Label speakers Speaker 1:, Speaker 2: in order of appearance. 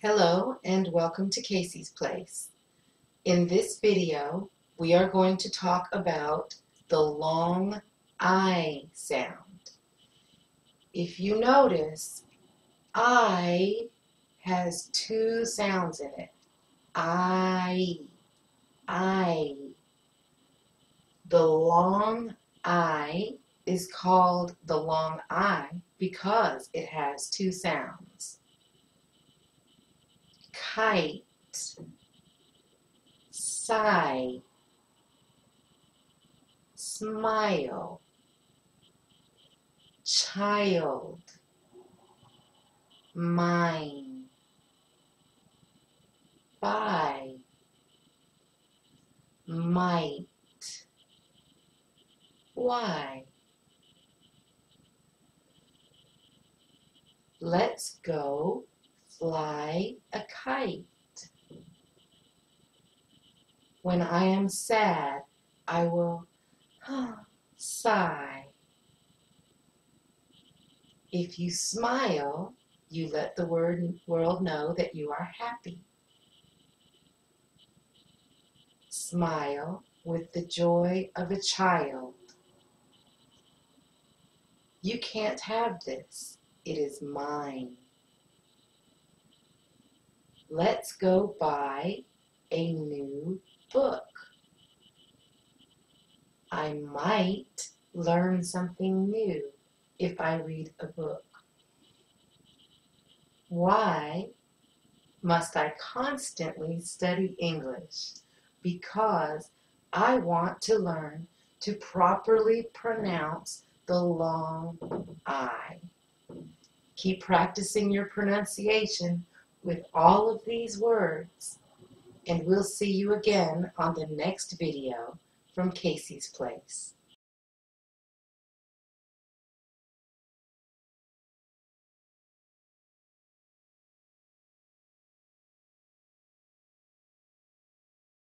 Speaker 1: Hello and welcome to Kasey's Place. In this video, we are going to talk about the long I sound. If you notice, I has two sounds in it. I, I. The long I is called the long I because it has two sounds. Kite, sigh, smile, child, mine, buy, might, why. Let's go fly a kite. When I am sad, I will sigh. If you smile, you let the world know that you are happy. Smile with the joy of a child. You can't have this. It is mine. Let's go buy a new book. I might learn something new if I read a book. Why must I constantly study English? Because I want to learn to properly pronounce the long I. Keep practicing your pronunciation with all of these words, and we'll see you again on the next video from Kasey's Place.